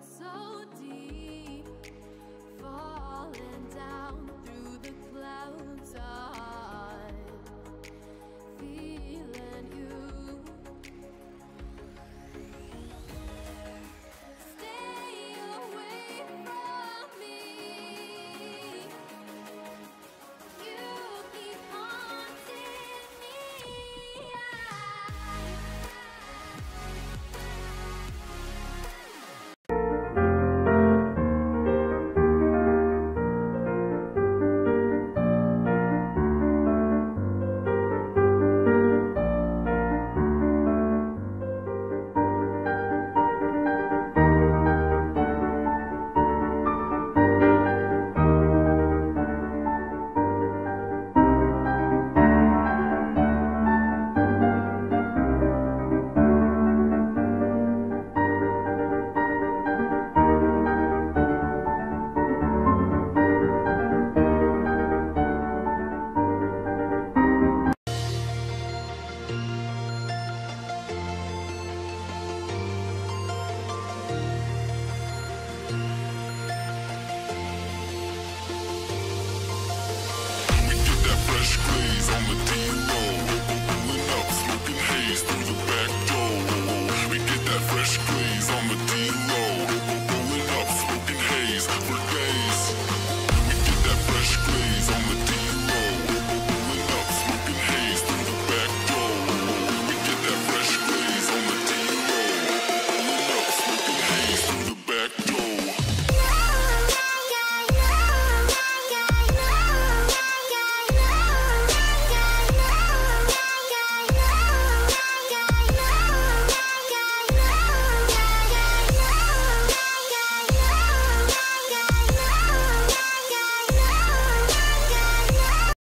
so deep, falling down through the clouds.